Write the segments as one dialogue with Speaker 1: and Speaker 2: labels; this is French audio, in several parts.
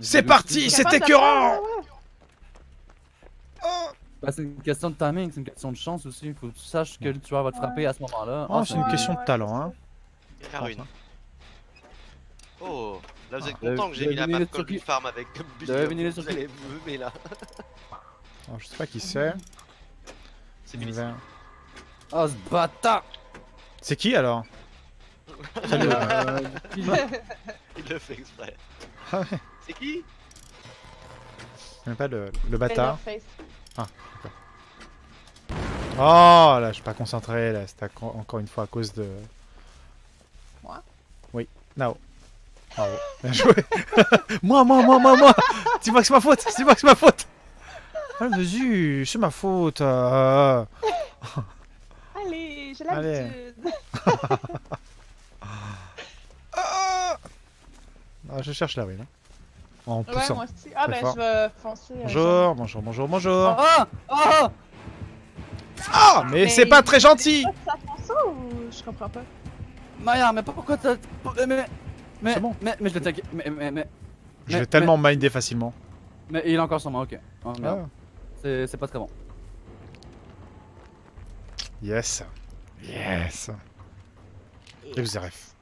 Speaker 1: C'est parti, c'est écœurant
Speaker 2: Bah, c'est une question de timing, c'est une question de chance aussi. Faut que tu saches que le tueur va te frapper à ce moment-là.
Speaker 1: Oh,
Speaker 2: Ah,
Speaker 1: c'est une question de talent, hein.
Speaker 3: La ruine. Oh, là vous êtes
Speaker 2: Euh,
Speaker 3: content que j'ai mis la map
Speaker 2: circuit.
Speaker 3: Farm avec Vous allez vous aimer là.
Speaker 1: Alors, je sais pas qui c'est.
Speaker 3: C'est fini.
Speaker 2: Oh, ce bâtard
Speaker 1: C'est qui alors Salut.
Speaker 2: Euh,
Speaker 3: Il le fait exprès.
Speaker 1: Ah ouais.
Speaker 3: C'est qui
Speaker 1: Je pas le, le bâtard.
Speaker 4: Leatherface.
Speaker 1: Oh là, je suis pas concentré là. C'était acco- encore une fois à cause de.
Speaker 4: Moi
Speaker 1: Oui, Nao. Bravo. Bien joué. moi, moi, moi, moi, moi. Dis-moi que c'est ma faute. Dis-moi que c'est ma faute. Ah, vas-y, c'est ma faute. euh.
Speaker 4: Allez, j'ai
Speaker 1: Allez.
Speaker 4: l'habitude.
Speaker 1: Ah, je cherche la ruine. hein. En
Speaker 4: Ouais,
Speaker 1: poussant.
Speaker 4: moi aussi. Ah, ben,
Speaker 1: fort.
Speaker 4: je vais foncer. euh,
Speaker 1: Bonjour, bonjour, bonjour, bonjour.
Speaker 2: Ah Ah
Speaker 1: Ah, mais
Speaker 4: Mais
Speaker 1: c'est pas très gentil.
Speaker 4: Ça fonce ou je comprends pas?
Speaker 2: Maya, mais pourquoi t'as. Mais. Mais. Mais,
Speaker 1: C'est bon.
Speaker 2: mais, mais je l'ai tagué. Mais, mais, mais,
Speaker 1: Je
Speaker 2: Mais-
Speaker 1: vais tellement minder facilement.
Speaker 2: mais il est encore sur moi, ok. Oh.
Speaker 1: Ah,
Speaker 2: C'est c'est pas très bon.
Speaker 1: yes. Yes. Et vous RF.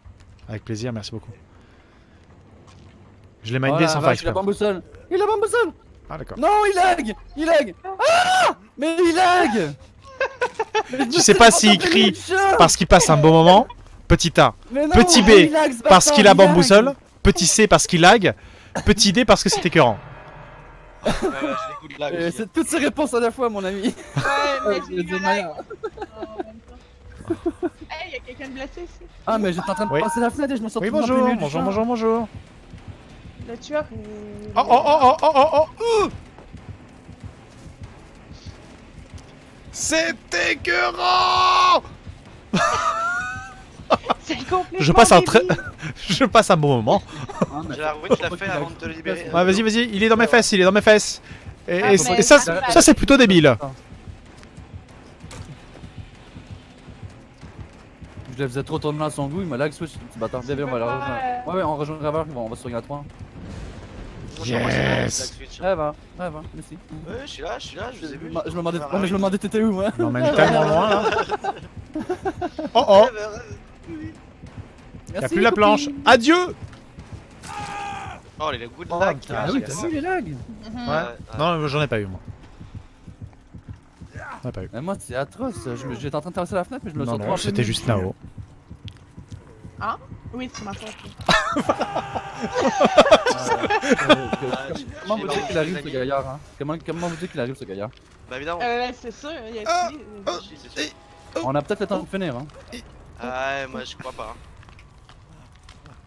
Speaker 1: Avec plaisir, merci beaucoup. Je l'ai mindé
Speaker 2: Oh
Speaker 1: sans faire
Speaker 2: vache, Il a bamboussole Il a bamboussole
Speaker 1: Ah, d'accord.
Speaker 2: Non, il lag Il lag Ah Mais il lag
Speaker 1: Tu sais pas s'il crie Parce qu'il passe un bon moment. Petit A.
Speaker 2: Non,
Speaker 1: Petit B,
Speaker 2: lag,
Speaker 1: Parce qu'il a bamboussole. Petit C parce qu'il lag. Petit D parce que c'est écœurant.
Speaker 2: Euh. C'est toutes ces réponses à la fois, mon ami.
Speaker 4: Ouais, mais j'ai temps. Hey, y'a quelqu'un de blessé ici.
Speaker 2: Ah, mais j'étais en train de
Speaker 1: Oui.
Speaker 2: passer la fenêtre et je me suis
Speaker 1: Oui, bonjour, bonjour,
Speaker 2: champ.
Speaker 1: bonjour, bonjour.
Speaker 4: Le tueur est.
Speaker 1: Oh, oh, oh, oh, oh, oh, oh. ouh. C'est écœurant. Je passe un très... Je passe un bon moment.
Speaker 2: Ah,
Speaker 3: J'ai la ruine, je la fais avant de te le libérer.
Speaker 1: Ouais, vas-y, vas-y, il est dans mes fesses, il est dans mes fesses. Et,
Speaker 4: Ah,
Speaker 1: et- et ça,
Speaker 4: ça,
Speaker 1: ça c'est plutôt débile.
Speaker 2: Je le faisais trop tourner à son goût, il m'a lag switch, ce bâtard. Viens, viens, on va la rejoindre. Ouais, ouais, on rejoint Graveur, on va se regarder à 3.
Speaker 1: Yes.
Speaker 2: Ouais, va, ouais, va, merci.
Speaker 3: Ouais, je suis là, je suis là, je vous ai vu.
Speaker 2: Je me demandais, ouais, mais je me demandais t'étais où, moi
Speaker 1: Il m'emmène tellement loin là. Oh oh, a plus la planche. Adieu
Speaker 3: Oh, les de
Speaker 2: Oh,
Speaker 3: lag.
Speaker 2: ah oui, t'as vu les lags
Speaker 4: Mhm.
Speaker 1: Ouais. Non, j'en ai pas eu moi. J'en ai pas eu.
Speaker 2: Mais moi, c'est atroce. J'étais en train de traverser la fenêtre, mais je me suis
Speaker 1: Non, non, c'était juste
Speaker 2: champ.
Speaker 1: Nao.
Speaker 4: Oui, c'est ma faute.
Speaker 2: Comment vous dites qu'il arrive, ce gaillard hein? Comment, comment vous dites qu'il arrive, ce gaillard?
Speaker 3: Bah évidemment.
Speaker 4: Euh, c'est sûr, il y a
Speaker 1: Ah,
Speaker 4: fini.
Speaker 3: Si, c'est sûr.
Speaker 2: On a peut-être le temps de finir, hein.
Speaker 3: Ah, ouais, moi je crois pas. hein.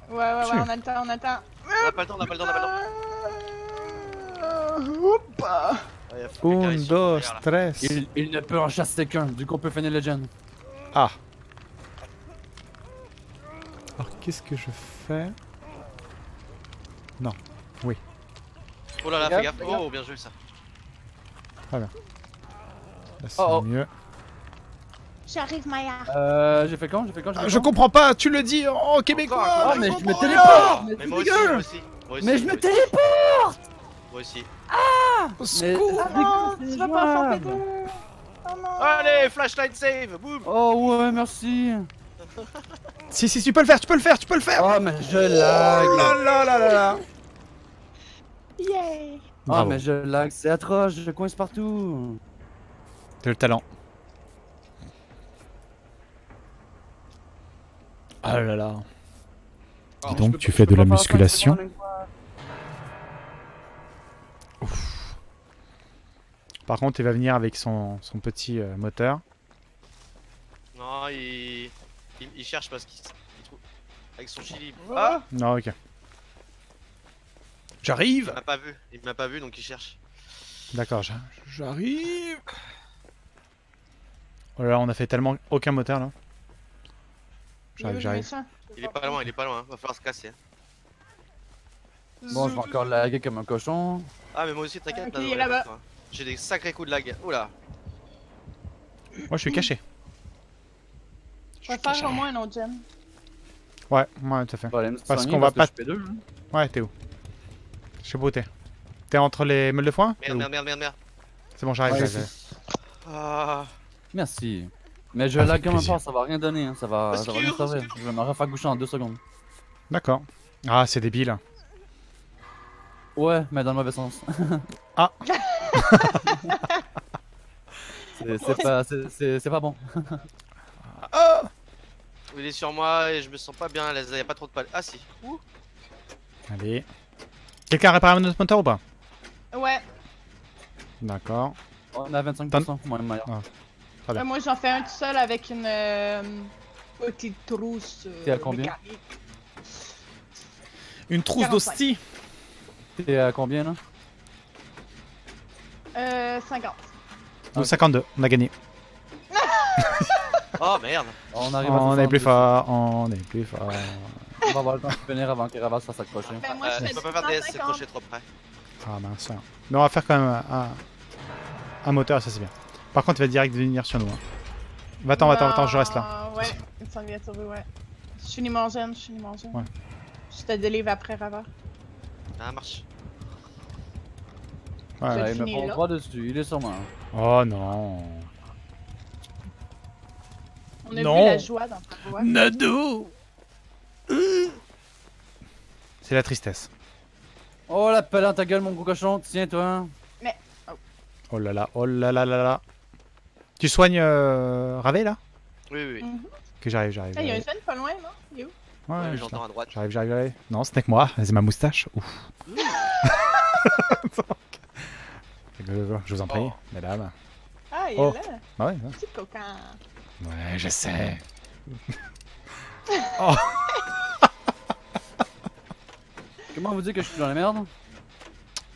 Speaker 4: Ouais, ouais, ouais, on a le temps, on a le temps.
Speaker 3: On a pas le temps, on a pas le temps, on a pas le temps. Quelqu'un
Speaker 1: Un,
Speaker 3: là.
Speaker 1: stress.
Speaker 2: Il, il ne peut en chasser qu'un, du coup on peut finir Legend.
Speaker 1: Ah. Alors qu'est-ce que je fais?
Speaker 3: Oh là là,
Speaker 2: Fais gaffe,
Speaker 3: gaffe.
Speaker 2: fais gaffe.
Speaker 3: Oh, bien joué ça.
Speaker 1: Là c'est
Speaker 2: Oh, oh.
Speaker 1: mieux.
Speaker 4: J'arrive, Maya.
Speaker 2: Euh, j'ai fait quand? J'ai fait quand?
Speaker 1: Ah, je comprends pas, tu le dis en québécois
Speaker 3: Encore,
Speaker 2: Oh, mais je me téléporte Mais
Speaker 3: Mais moi aussi, moi aussi. Moi aussi,
Speaker 2: Mais je me téléporte
Speaker 3: Moi aussi.
Speaker 1: rien. Au
Speaker 2: Mais-
Speaker 1: secours.
Speaker 4: Oh non, tu vas pas. Oh non.
Speaker 3: Allez, flashlight save, boum
Speaker 2: Oh ouais, merci
Speaker 1: Si, si, tu peux le faire, tu peux le faire, tu peux le faire
Speaker 2: Oh, mais je
Speaker 1: Oh
Speaker 2: lag
Speaker 1: là là là là là
Speaker 4: Yay.
Speaker 2: Oh, mais je lag, c'est atroce, je coince partout
Speaker 1: T'as le talent. Ah là là.
Speaker 3: Oh,
Speaker 1: Dis donc, tu fais de la musculation Par contre, il va venir avec son, son petit euh, moteur.
Speaker 3: Non, il... il... il cherche parce qu'il il trouve... Avec son chili. Ah
Speaker 1: Non, ok. J'arrive
Speaker 3: Il m'a pas vu, il m'a pas vu donc il cherche.
Speaker 1: D'accord, j'a- j'arrive Oh là là, on a fait tellement aucun moteur là. J'arrive, j'arrive.
Speaker 3: Il est pas loin, il est pas loin, va falloir se casser. hein.
Speaker 2: Bon, je vais encore laguer comme un cochon.
Speaker 3: Ah, mais moi aussi, t'inquiète,
Speaker 4: Ok,
Speaker 3: t'as
Speaker 4: il est
Speaker 3: ouais,
Speaker 4: là-bas.
Speaker 3: toi. J'ai des sacrés coups de lag. Oula
Speaker 1: Moi je suis caché. Je
Speaker 4: faire au moins un autre gem.
Speaker 1: Ouais, ouais, tout à fait.
Speaker 2: Bon,
Speaker 1: Parce qu'on va pas-
Speaker 2: deux, hein.
Speaker 1: Ouais, t'es où? Je sais pas où t'es. T'es entre les meules de foin?
Speaker 3: Merde, merde, merde, merde, merde.
Speaker 1: C'est bon, j'arrive,
Speaker 2: Ouais.
Speaker 3: Ah,
Speaker 2: Merci. Mais je
Speaker 1: Avec
Speaker 2: lag
Speaker 1: plaisir.
Speaker 2: pas, ça va rien donner, hein. ça va, ça va rien servir. Je vais me refaire coucher en deux secondes.
Speaker 1: D'accord. Ah, c'est débile.
Speaker 2: Ouais, mais dans le mauvais sens.
Speaker 1: Ah.
Speaker 2: C'est pas, c'est- c'est c'est pas bon.
Speaker 3: il est sur moi et je me sens pas bien à l'aise. Y'a pas trop de palais. Ah si. Ouh.
Speaker 1: Allez. Quelqu'un a réparé notre moteur ou pas?
Speaker 4: Ouais.
Speaker 1: D'accord.
Speaker 2: On à 25%, moi.
Speaker 1: Très bien.
Speaker 4: Euh, moi, j'en fais un tout seul avec une euh, petite trousse. euh,
Speaker 2: T'es à combien?
Speaker 4: mécanique.
Speaker 1: Une trousse
Speaker 4: 45.
Speaker 1: d'hostie
Speaker 2: T'es à combien là?
Speaker 4: Euh, 50.
Speaker 1: Nous 52, on a gagné.
Speaker 3: Oh merde.
Speaker 2: On arrive à
Speaker 1: On est plus
Speaker 2: 70.
Speaker 1: fort, on est plus fort.
Speaker 2: On va avoir le temps de finir avant que Ravas fasse accrocher.
Speaker 4: Ben, moi,
Speaker 3: Euh,
Speaker 4: je
Speaker 3: peux pas faire
Speaker 4: 150.
Speaker 3: croché trop près.
Speaker 1: Ah mince. Mais on va faire quand même un, un moteur, ça c'est bien. Par contre, il va direct venir sur nous. hein. Va-t'en, va-t'en, va-t'en, je reste là.
Speaker 4: Ouais, il s'en vient sauver, ouais. Je suis limongène, je suis limongène.
Speaker 1: Ouais.
Speaker 4: Je te délivre après Rava.
Speaker 3: Ah, marche.
Speaker 1: Ouais.
Speaker 2: Il me prend droit dessus, il est sur moi.
Speaker 1: Oh non.
Speaker 4: On a
Speaker 1: Non.
Speaker 4: vu la joie dans ta voix.
Speaker 1: Nado C'est la tristesse.
Speaker 2: Oh la dans ta gueule mon gros cochon, tiens toi.
Speaker 1: Oh là là, oh là là là là. Tu soignes euh, Ravé là?
Speaker 3: Oui, oui, oui.
Speaker 4: Mhm.
Speaker 1: Que j'arrive, j'arrive.
Speaker 4: Ah, il y a une scène pas loin, non? Il est où?
Speaker 1: Ouais,
Speaker 3: Ouais,
Speaker 1: je-
Speaker 3: J'entends à droite.
Speaker 1: J'arrive, j'arrive, j'arrive. Non, ce n'est que moi, c'est ma moustache. Ouf. Je vous en prie,
Speaker 3: Oh.
Speaker 1: mesdames.
Speaker 4: Ah, il
Speaker 1: Oh.
Speaker 4: est là.
Speaker 1: Bah ouais, ouais.
Speaker 4: Petit coquin.
Speaker 1: Ouais, je sais.
Speaker 2: Comment vous dites que je suis dans la merde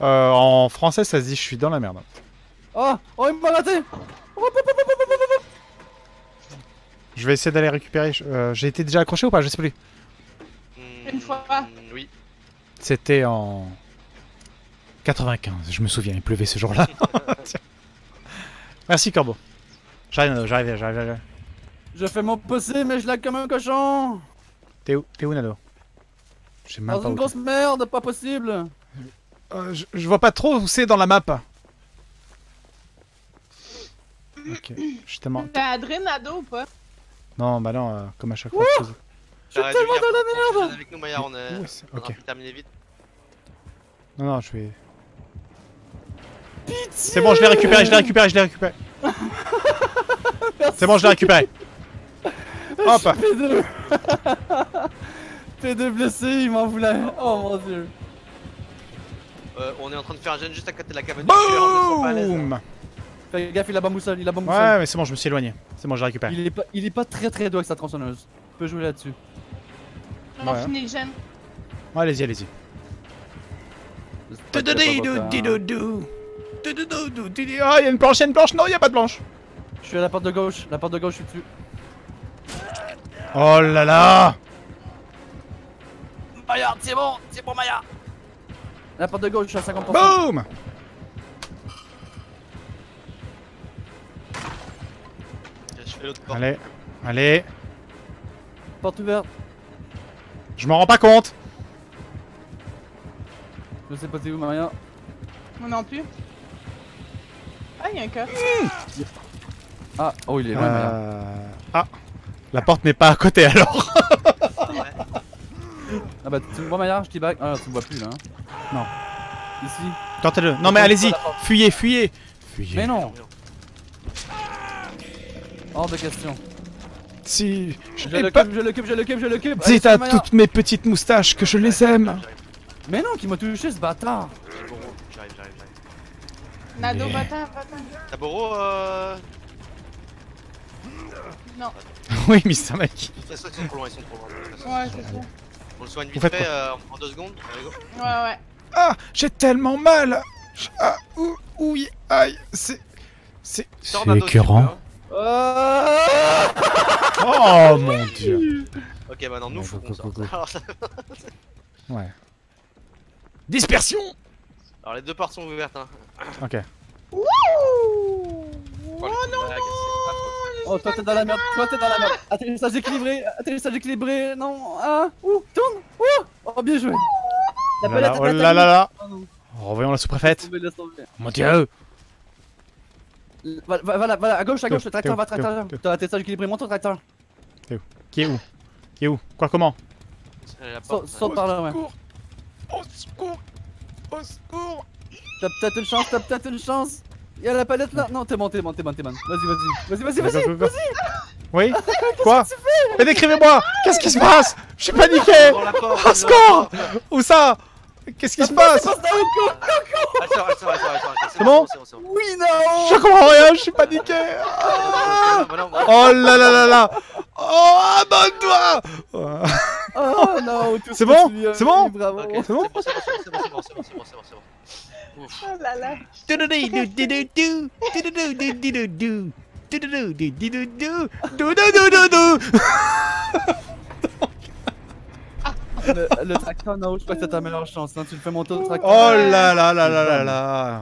Speaker 1: Euh, en français, ça se dit je suis dans la merde.
Speaker 2: Oh Oh il m'a raté
Speaker 1: Je vais essayer d'aller récupérer. euh, J'ai été déjà accroché ou pas Je sais plus.
Speaker 4: Une fois.
Speaker 3: Oui.
Speaker 1: C'était en 95, je me souviens, il pleuvait ce jour-là. Merci Corbeau. J'arrive, j'arrive, j'arrive.
Speaker 2: Je fais mon possible mais je lag comme un cochon
Speaker 1: T'es où T'es où Nado Je sais même
Speaker 2: Dans
Speaker 1: pas
Speaker 2: une
Speaker 1: où
Speaker 2: grosse merde, pas possible.
Speaker 1: Euh, je, je vois pas trop où c'est dans la map. Ok, je suis.
Speaker 4: T'as Adrenado ou pas?
Speaker 1: Non, bah non, euh, comme à chaque fois. je
Speaker 3: dû
Speaker 2: tellement dans la merde.
Speaker 3: Avec nous, Maya, on est. On a vite.
Speaker 1: non, non, je vais... C'est bon, je l'ai récupéré, je l'ai récupéré, je l'ai récupéré. C'est bon, je l'ai récupéré. Hop
Speaker 2: P2 P2 blessé, il m'en voulait Oh mon dieu
Speaker 3: Euh, on est en train de faire un gène juste à côté de la cabane. on pas.
Speaker 1: Boum
Speaker 2: Fais gaffe, il a bamboussole, il a bamboussole
Speaker 1: Ouais, mais c'est bon, je me suis éloigné. C'est bon, je récupère.
Speaker 2: il, est pas, il est pas très très doux avec sa tronçonneuse. Tu peux jouer là-dessus.
Speaker 4: On a
Speaker 1: Ouais.
Speaker 4: fini le gène.
Speaker 1: Ouais, allez-y, allez-y.
Speaker 2: Pas.
Speaker 1: Ah, il y a une planche, il y a une planche. Non, il y a pas de planche.
Speaker 2: Je suis à la porte de gauche, la porte de gauche, je suis dessus.
Speaker 1: Oh là là
Speaker 2: Maya, c'est bon, c'est bon Maya La porte de gauche, je suis à 50%.
Speaker 1: Boum
Speaker 3: Je fais l'autre porte.
Speaker 1: Allez, allez.
Speaker 2: Porte ouverte.
Speaker 1: Je m'en rends pas compte.
Speaker 2: Je sais pas c'est où Maya.
Speaker 4: Moi non plus. Ah, il y a un cas.
Speaker 2: Ah, oh il est loin Maya.
Speaker 1: Euh... Ah, la porte n'est pas à côté alors.
Speaker 3: Ouais.
Speaker 2: Ah bah tu me vois Maya, je t'y back. Ah tu me vois plus là. Hein.
Speaker 1: Non.
Speaker 2: Ici.
Speaker 1: Tentez-le. Non mais allez-y, fuyez, fuyez. Fuyez.
Speaker 2: Mais non Hors de question.
Speaker 1: Si, je
Speaker 2: Je le
Speaker 1: pas
Speaker 2: coupe, je le coupe, je le coupe, je le coupe. Allez,
Speaker 1: dit à toutes mes petites moustaches que je les aime.
Speaker 2: Mais non, qui m'a touché ce bâtard.
Speaker 3: J'arrive, j'arrive, j'arrive. j'arrive.
Speaker 4: Nado, va-t'en, va-t'en.
Speaker 3: Taboro, euh.
Speaker 4: Non.
Speaker 1: oui, Mister Mike.
Speaker 3: De toute façon, ils sont trop loin, ils sont trop loin.
Speaker 4: Ouais, c'est ça.
Speaker 3: On le soigne vite fait euh, en deux secondes. Allez, go.
Speaker 4: Ouais, ouais.
Speaker 1: Ah, j'ai tellement mal. Ah, ouh, oui, aïe, c'est, c'est, c'est écœurant.
Speaker 2: Ah
Speaker 1: Oh mon dieu.
Speaker 3: Ok, bah non, nous
Speaker 1: Ouais,
Speaker 3: faut qu'on sorte. Alors, ça-
Speaker 1: Ouais. Dispersion.
Speaker 3: Alors, les deux portes sont ouvertes. Hein.
Speaker 1: Ok.
Speaker 4: Ouh
Speaker 3: Oh,
Speaker 4: Oh non.
Speaker 2: Oh toi t'es dans la merde, toi t'es dans la merde. Atterrissage équilibré, atterrissage équilibré, non, ah, ouh, tourne, ouh, oh bien joué. La
Speaker 1: Oh là là, oh là là là
Speaker 2: Oh.
Speaker 1: Revoyons la sous-préfète. Mon dieu
Speaker 2: Voilà, voilà, voilà, à gauche, à gauche, le tracteur, va tracteur. T'as testé équilibré, monte ton tracteur.
Speaker 1: Qui est où? Qui est où? Quoi, comment?
Speaker 2: Saute par là, ouais.
Speaker 1: Au secours Au secours
Speaker 2: T'as peut-être une chance, t'as peut-être une chance. Y'a la palette là Non, t'es bon, t'es bon, t'es bon, t'es bon. Vas-y, vas-y. Vas-y, vas-y, vas-y.
Speaker 1: Oui Quoi Mais décrivez-moi Qu'est-ce qui se passe Je suis paniqué
Speaker 3: la porte.
Speaker 1: Où ça Qu'est-ce qui se passe. C'est bon.
Speaker 2: Oui, non
Speaker 1: Je comprends rien, je suis paniqué Ah. Oh là là là là Oh, abonne-toi
Speaker 2: Oh non, tout
Speaker 1: C'est
Speaker 2: ce
Speaker 3: bon C'est bon C'est bon C'est bon, c'est bon, c'est bon, c'est bon, c'est bon, Ouf.
Speaker 4: Oh là là.
Speaker 2: Le, le tracteur, non, je crois que c'est ta meilleure chance. Hein. Tu le fais monter au tracteur.
Speaker 1: Oh là là là là là là